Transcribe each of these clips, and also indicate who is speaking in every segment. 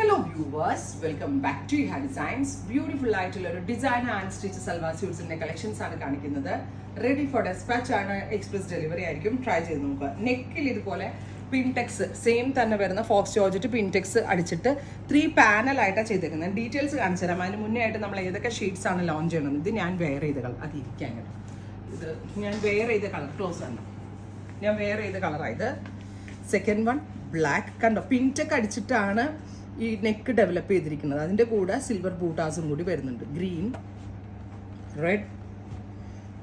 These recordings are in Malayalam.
Speaker 1: Hello viewers welcome back to ഹാ ഡിസൈൻസ് ബ്യൂട്ടിഫുൾ ആയിട്ടുള്ള ഒരു ഡിസൈൻ ആൻഡ് സ്റ്റിച്ച് സൽവാർ സ്യൂട്ട്സിന്റെ കളക്ഷൻസ് ആണ് കാണിക്കുന്നത്. റെഡി ഫോർ ഡെസ്പാച്ച് ആണ് എക്സ്പ്രസ് ഡെലിവറി ആയിരിക്കും. ട്രൈ ചെയ്ത് നോക്കുക. നെക്കിൽ ഇതുപോലെ പിൻടെക്സ് സെയിം തന്നെ വരുന്ന ഫോക്സ് ജോർജറ്റ് പിൻടെക്സ് അടിച്ചിട്ട് ത്രീ പാനലായിട്ടാണ് ചെയ്തേക്കുന്നത്. ഡീറ്റെയിൽസ് കാണിച്ചു തരാം. അതിന് മുന്നേ ആയിട്ട് നമ്മൾ ഏതൊക്കെ ഷീറ്റ്സ് ആണ് ലോഞ്ച് ചെയ്യണം ഇത് ഞാൻ വെയർ ചെയ്ത കളർ അത് ഇരിക്കാൻ ഇത് ഞാൻ വെയർ ചെയ്ത കളർ ക്ലോസ് ആണ്. ഞാൻ വെയർ ചെയ്ത കളറായത് സെക്കൻഡ് വൺ ബ്ലാക്ക് കണ്ടോ? പിൻടെക് അടിച്ചിട്ടാണ് ഈ നെക്ക് ഡെവലപ്പ് ചെയ്തിരിക്കുന്നത്. അതിന്റെ കൂടെ സിൽവർ ബൂട്ടാസും കൂടി വരുന്നുണ്ട്. Green red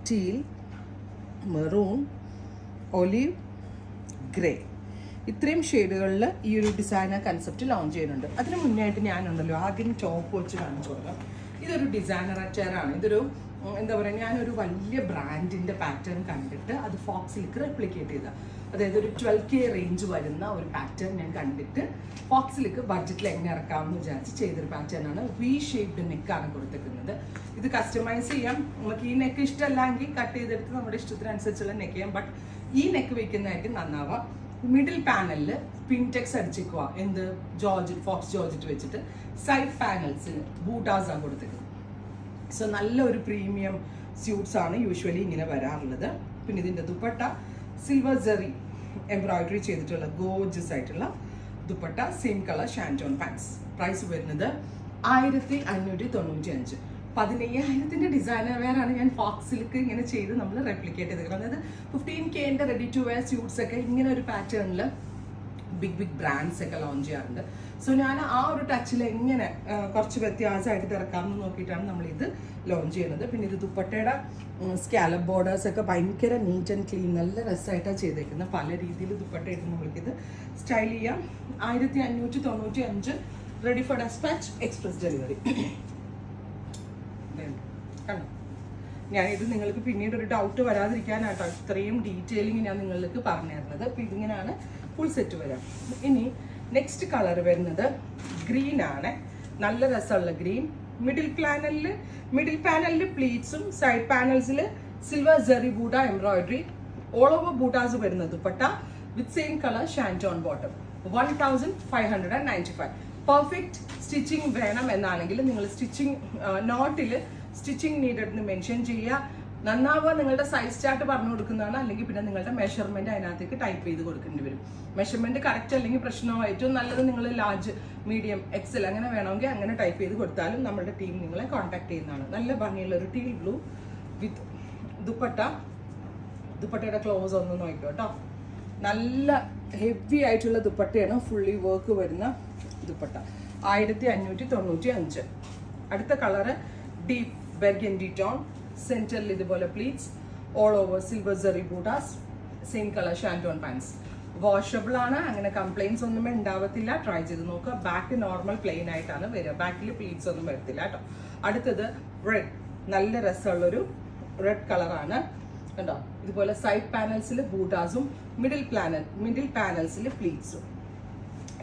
Speaker 1: teal maroon olive grey ഇത്രയും ഷെയ്ഡുകളിൽ ഈ ഒരു ഡിസൈനർ കൺസെപ്റ്റ് ലോഞ്ച് ചെയ്യുന്നുണ്ട്. അതിന് മുന്നേ ആയിട്ട് ഞാനുണ്ടല്ലോ ആദ്യം ടോപ്പ് വെച്ച് കാണിച്ചു കൊടുക്കാം ഇതൊരു ഡിസൈനർ ചെയറാണ് ഇതൊരു എന്താ പറയുക ഞാനൊരു വലിയ ബ്രാൻഡിന്റെ പാറ്റേൺ കണ്ടിട്ട് അത് ഫോക്സ് ഫോക്സിലേക്ക് റെപ്ലിക്കേറ്റ് ചെയ്ത. അതായത് ഒരു ട്വൽവ് കെ റേഞ്ച് വരുന്ന ഒരു പാറ്റേൺ ഞാൻ കണ്ടിട്ട് ഫോക്സ് ഫോക്സിലേക്ക് ബഡ്ജറ്റിൽ എങ്ങനെ ഇറക്കാമെന്ന് വിചാരിച്ച് ചെയ്തൊരു പാറ്റേൺ ആണ് വി ഷേപ്ഡ് നെക്കാണ് കൊടുത്തേക്കുന്നത് ഇത് കസ്റ്റമൈസ് ചെയ്യാം. നമുക്ക് ഈ നെക്ക് ഇഷ്ടമല്ലെങ്കിൽ കട്ട് ചെയ്തെടുത്ത് നമ്മുടെ ഇഷ്ടത്തിനനുസരിച്ചുള്ള നെക്ക് ചെയ്യാം. ബട്ട് ഈ നെക്ക് വയ്ക്കുന്നതായിരിക്കും നന്നാവുക. മിഡിൽ പാനലിൽ പിൻടെക്സ് അടിച്ചിക്കുക എന്ത്? ജോർജ് ഫോക്സ് ജോർജറ്റ് വെച്ചിട്ട് സൈഡ് പാനൽസിന് ബൂട്ടാസാണ് കൊടുത്തേക്കുന്നത്. സോ നല്ലൊരു പ്രീമിയം സ്യൂട്ട്സ് ആണ് യൂഷ്വലി ഇങ്ങനെ വരാറുള്ളത്. പിന്നെ ഇതിന്റെ ദുപ്പട്ട സിൽവർ ജെറി എംബ്രോയിഡറി ചെയ്തിട്ടുള്ള ഗോജസ് ആയിട്ടുള്ള dupatta same colour shantoon pants price വരുന്നത് ആയിരത്തി അഞ്ഞൂറ്റി തൊണ്ണൂറ്റി അഞ്ച് പതിനയ്യായിരത്തിന്റെ ഡിസൈനർ വെയർ ആണ് ഞാൻ സിൽക്ക് ഇങ്ങനെ ചെയ്ത് നമ്മൾ റെപ്ലിക്കേറ്റ് ചെയ്തിരിക്കുന്നത് അതായത് ഫിഫ്റ്റീൻ കെന്റെ റെഡി ടു വെയർ സ്യൂട്ട്സ് ഒക്കെ ഇങ്ങനെ ഒരു പാറ്റേണിൽ ബിഗ് ബിഗ് ബ്രാൻഡ്സ് ഒക്കെ ലോഞ്ച് ചെയ്യാറുണ്ട്. സോ ഞാൻ ആ ഒരു ടച്ചിൽ എങ്ങനെ കുറച്ച് വ്യത്യാസമായിട്ട് തിറക്കാമെന്ന് നോക്കിയിട്ടാണ് നമ്മൾ ഇത് ലോഞ്ച് ചെയ്യുന്നത്. പിന്നെ ഇത് ദുപ്പട്ടയുടെ സ്കാലപ്പ് ബോർഡേഴ്സ് ഒക്കെ ഭയങ്കര നീറ്റ് ആൻഡ് ക്ലീൻ നല്ല രസമായിട്ടാണ് ചെയ്തേക്കുന്നത്. പല രീതിയിൽ ദുപ്പട്ട ഇട്ട് നമ്മൾക്കിത് സ്റ്റൈൽ ചെയ്യാം. ആയിരത്തി അഞ്ഞൂറ്റി തൊണ്ണൂറ്റി അഞ്ച് ready for despatch express delivery കണ്ടോ? ഇത് നിങ്ങൾക്ക് പിന്നീട് ഒരു ഡൗട്ട് വരാതിരിക്കാനാട്ടോ ഇത്രയും ഡീറ്റെയിലിംഗ് ഞാൻ നിങ്ങൾക്ക് പറഞ്ഞു തരുന്നത് അപ്പം ഇതിങ്ങനെയാണ് ഫുൾ സെറ്റ് വരാം. ഇനി നെക്സ്റ്റ് കളർ വരുന്നത് ഗ്രീൻ ആണ്. നല്ല രസമുള്ള ഗ്രീൻ മിഡിൽ പാനലിൽ മിഡിൽ പാനലിൽ പ്ലീറ്റ്സും side പാനൽസിൽ silver zari buta embroidery all over butas വരുന്നത് dupatta with same colour shantoon bottom one thousand five hundred and ninety five perfect stitching വേണം എന്നാണെങ്കിൽ നിങ്ങൾ സ്റ്റിച്ചിങ് നോട്ടിൽ സ്റ്റിച്ചിങ് നീഡഡ് എന്ന് മെൻഷൻ ചെയ്യുക. നന്നാവുക നിങ്ങളുടെ സൈസ് ചാർട്ട് പറഞ്ഞു കൊടുക്കുന്നതാണ്. അല്ലെങ്കിൽ പിന്നെ നിങ്ങളുടെ മെഷർമെന്റ് അതിനകത്തേക്ക് ടൈപ്പ് ചെയ്ത് കൊടുക്കേണ്ടി വരും. മെഷർമെന്റ് കറക്റ്റ് അല്ലെങ്കിൽ പ്രശ്നമോ ഏറ്റവും നല്ലത് നിങ്ങൾ ലാർജ് മീഡിയം എക്സൽ അങ്ങനെ വേണമെങ്കിൽ അങ്ങനെ ടൈപ്പ് ചെയ്ത് കൊടുത്താലും നമ്മുടെ ടീം നിങ്ങളെ കോൺടാക്ട് ചെയ്യുന്നതാണ്. നല്ല ഭംഗിയുള്ള ഒരു ടീൽ ബ്ലൂ വിത്ത് ദുപ്പട്ട. ദുപ്പട്ടയുടെ ക്ലോസ് ഒന്ന് നോക്കിക്കോ കേട്ടോ നല്ല ഹെവി ആയിട്ടുള്ള ദുപ്പട്ടയാണ്. ഫുള്ളി വർക്ക് വരുന്ന ദുപ്പട്ട. ആയിരത്തി അഞ്ഞൂറ്റി തൊണ്ണൂറ്റി അഞ്ച് അടുത്ത കളറ് ഡീപ് ബെർഗൻഡി ടോൺ സെന്ററിൽ ഇതുപോലെ pleats all over silver zari butas same colour shantoon pants washable ആണ് അങ്ങനെ കംപ്ലൈൻസ് ഒന്നും ഉണ്ടാവത്തില്ല. ട്രൈ ചെയ്ത് നോക്കുക. ബാക്ക് നോർമൽ പ്ലെയിൻ ആയിട്ടാണ് വരിക. ബാക്കിൽ പ്ലീറ്റ്സ് ഒന്നും വരത്തില്ല കേട്ടോ. അടുത്തത് റെഡ് നല്ല രസമുള്ളൊരു റെഡ് കളറാണ് കണ്ടോ? ഇതുപോലെ സൈഡ് പാനൽസിൽ ബൂട്ടാസും മിഡിൽ പ്ലാനൽ മിഡിൽ പാനൽസിൽ പ്ലീറ്റ്സും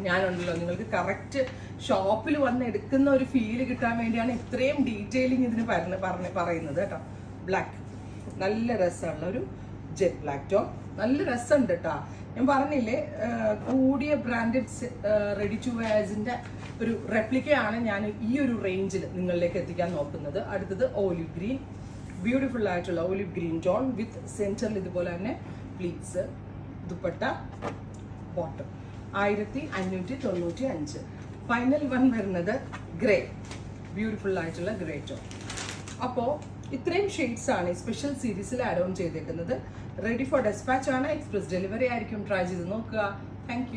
Speaker 1: ഞാനുണ്ടല്ലോ നിങ്ങൾക്ക് കറക്റ്റ് ഷോപ്പിൽ വന്ന് എടുക്കുന്ന ഒരു ഫീൽ കിട്ടാൻ വേണ്ടിയാണ് ഇത്രയും ഡീറ്റെയിലിംഗ് ഇതിന് പറഞ്ഞ് പറഞ്ഞ് പറയുന്നത് കേട്ടോ. ബ്ലാക്ക് നല്ല രസമുള്ള ഒരു ജെറ്റ് ബ്ലാക്ക് ടോപ്പ് നല്ല രസമുണ്ട് കേട്ടോ. ഞാൻ പറഞ്ഞില്ലേ കൂടിയ ബ്രാൻഡഡ് റെഡി ടു വെയർസിന്റെ ഒരു റെപ്ലിക്കയാണ് ഞാൻ ഈ ഒരു റേഞ്ചിൽ നിങ്ങളിലേക്ക് എത്തിക്കാൻ നോക്കുന്നത്. അടുത്തത് ഓലിവ് ഗ്രീൻ ബ്യൂട്ടിഫുൾ ആയിട്ടുള്ള ഓലിവ് ഗ്രീൻ ടോൺ വിത്ത് സെന്ററിൽ ഇതുപോലെ തന്നെ പ്ലീറ്റ്സ് ദുപ്പട്ട ബോട്ടം ആയിരത്തി അഞ്ഞൂറ്റി തൊണ്ണൂറ്റി അഞ്ച് ഫൈനൽ വൺ വരുന്നത് ഗ്രേ ബ്യൂട്ടിഫുൾ ആയിട്ടുള്ള ഗ്രേ ടോൺ അപ്പോൾ ഇത്രയും ഷെയ്ഡ്സ് ആണ് സ്പെഷ്യൽ സീരീസിൽ ഓൺ ചെയ്തേക്കുന്നത്. റെഡി ഫോർ ഡെസ്പാച്ച് ആണ്. എക്സ്പ്രസ് ഡെലിവറി ആയിരിക്കും. ട്രൈ ചെയ്ത് നോക്കുക. താങ്ക്